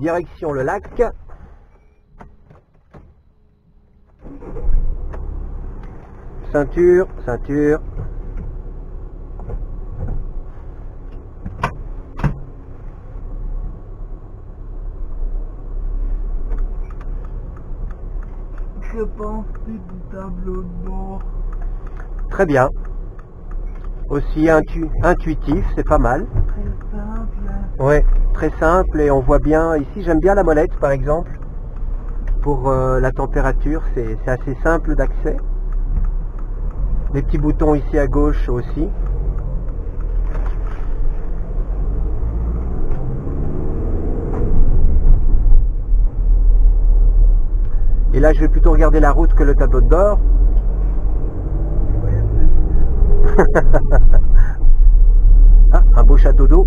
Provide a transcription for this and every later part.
Direction le lac. Ceinture, ceinture. Que du tableau de bord Très bien. Aussi intu- intuitif, c'est pas mal. Très simple. Ouais, très simple et on voit bien ici, j'aime bien la molette par exemple. Pour euh, la température, c'est assez simple d'accès. Les petits boutons ici à gauche aussi. Et là, je vais plutôt regarder la route que le tableau de bord. Ah, un beau château d'eau.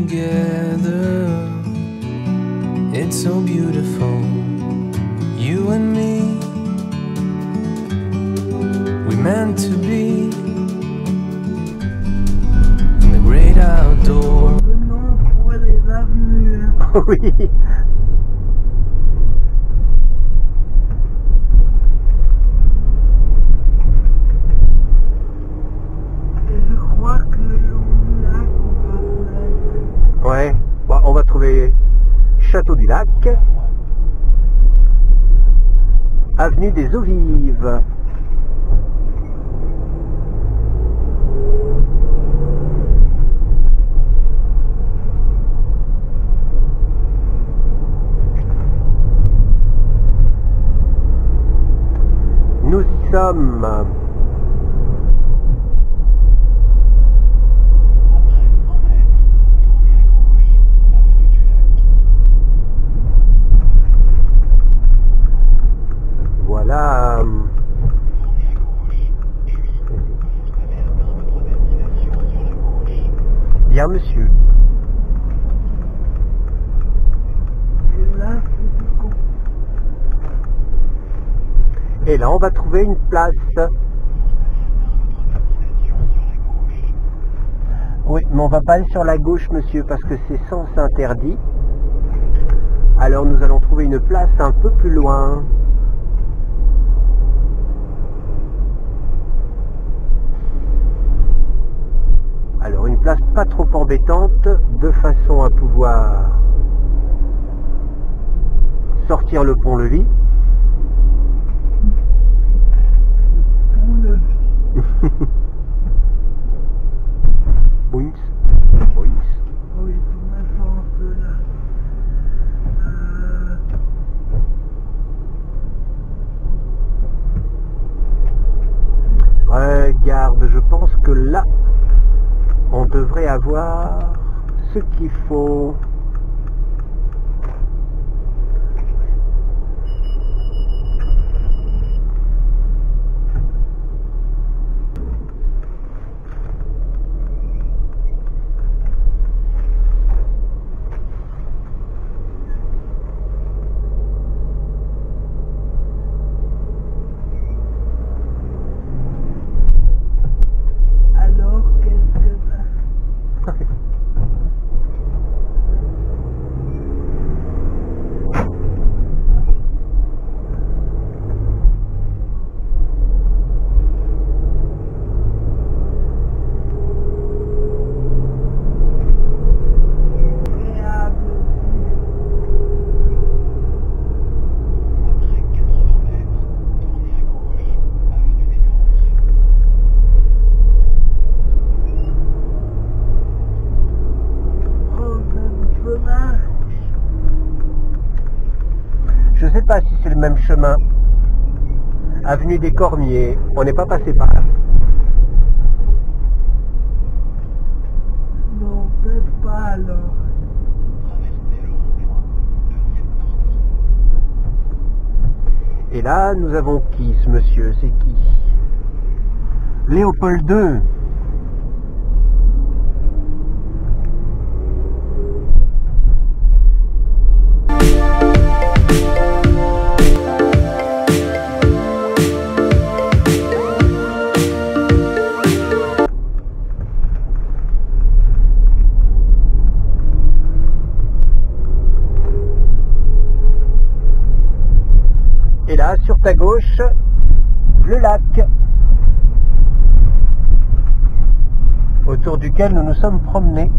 Ouais. On va trouver Château du Lac. Avenue des Eaux Vives. Nous sommes. Voilà. Bien, monsieur. Et là, c'est du con. Et là, on va trouver une place. Oui, mais on va pas aller sur la gauche, monsieur, parce que c'est sens interdit. Alors, nous allons trouver une place un peu plus loin. Alors, une place pas trop embêtante, de façon à pouvoir sortir le pont-levis. Pour le Boinks, boinks. Oui, pour là. Euh, Regarde, je pense que là, on devrait avoir ce qu'il faut. alors, qu'est-ce que ça même chemin. Avenue des Cormiers, on n'est pas passé par là. Non, peut-être pas alors. Et là, nous avons qui ce monsieur? C'est qui? Léopold II. Le lac. Autour duquel nous nous sommes promenés.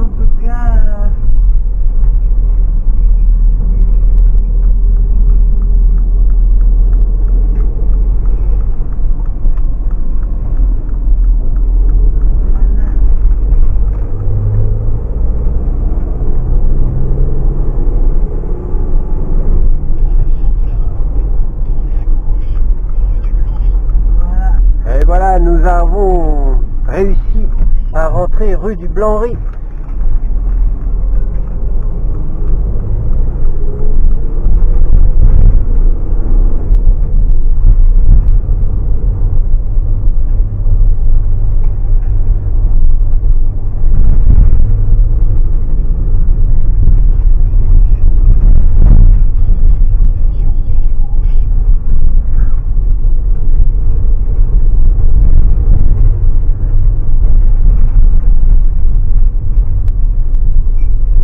En tout cas. voilà. Voilà. Et voilà, nous avons réussi à rentrer rue du Blanc-Riz.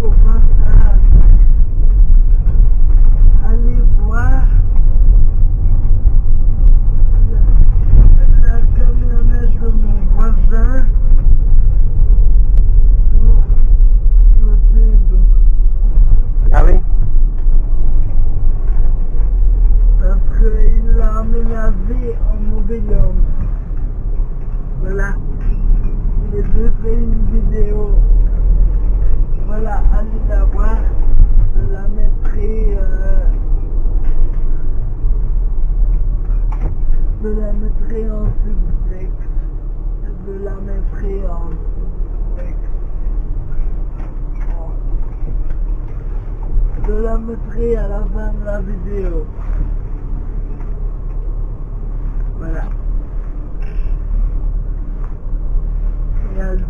au passage, allez voir la, la camionnette de mon voisin sur YouTube Ah oui parce qu'il l'a aménagé en mobilhome. Voilà. J'ai déjà une vidéo. Voilà, allez la voir. Je la mettrai. euh, je la mettrai en subtexte. Je la mettrai en subtexte. Je la mettrai à la fin de la vidéo. Voilà. Et elle